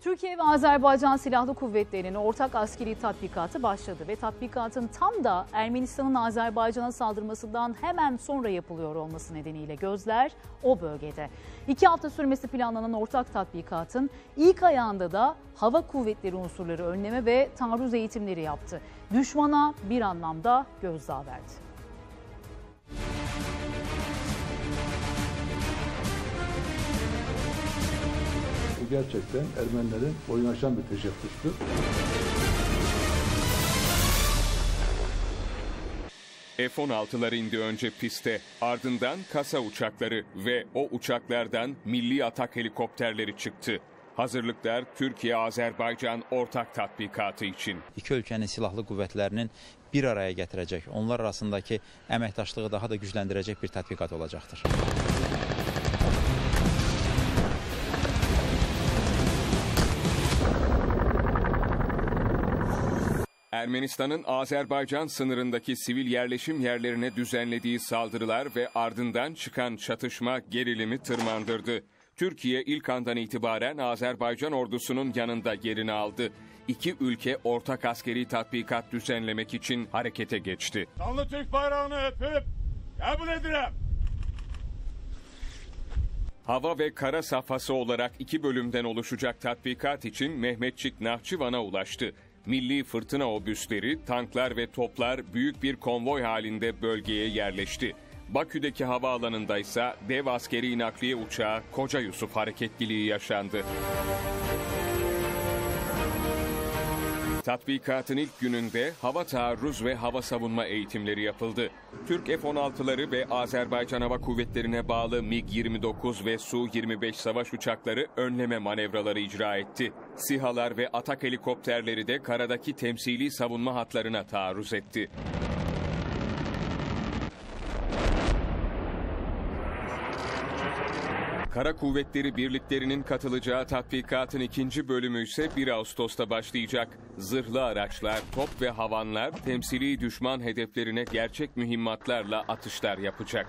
Türkiye ve Azerbaycan Silahlı Kuvvetleri'nin ortak askeri tatbikatı başladı ve tatbikatın tam da Ermenistan'ın Azerbaycan'a saldırmasından hemen sonra yapılıyor olması nedeniyle gözler o bölgede. İki hafta sürmesi planlanan ortak tatbikatın ilk ayağında da hava kuvvetleri unsurları önleme ve taarruz eğitimleri yaptı. Düşmana bir anlamda gözdağı verdi. Gerçekten Ermenilerin oynaşan bir teşebbüstü. F-16'lar indi önce piste, ardından kasa uçakları ve o uçaklardan milli atak helikopterleri çıktı. Hazırlıklar Türkiye-Azerbaycan ortak tatbikatı için. İki ölkənin silahlı qüvvətlərinin bir araya gətirəcək, onlar arasındakı əməkdaşlığı daha da gücləndirəcək bir tətbiqat olacaqdır. Ermenistan'ın Azerbaycan sınırındaki sivil yerleşim yerlerine düzenlediği saldırılar ve ardından çıkan çatışma gerilimi tırmandırdı. Türkiye ilk andan itibaren Azerbaycan ordusunun yanında yerini aldı. İki ülke ortak askeri tatbikat düzenlemek için harekete geçti. Kanlı Türk bayrağını öpüp kabul ederim. Hava ve kara safhası olarak iki bölümden oluşacak tatbikat için Mehmetçik Nahçıvan'a ulaştı. Milli fırtına obüsleri, tanklar ve toplar büyük bir konvoy halinde bölgeye yerleşti. Bakü'deki havaalanında ise dev askeri nakliye uçağı Koca Yusuf hareketliliği yaşandı. Tatbikatın ilk gününde hava taarruz ve hava savunma eğitimleri yapıldı. Türk F-16'ları ve Azerbaycan Hava Kuvvetleri'ne bağlı MiG-29 ve Su-25 savaş uçakları önleme manevraları icra etti. SİHA'lar ve atak helikopterleri de karadaki temsili savunma hatlarına taarruz etti. Kara Kuvvetleri birliklerinin katılacağı tatbikatın ikinci bölümü ise 1 Ağustos'ta başlayacak. Zırhlı araçlar, top ve havanlar temsili düşman hedeflerine gerçek mühimmatlarla atışlar yapacak.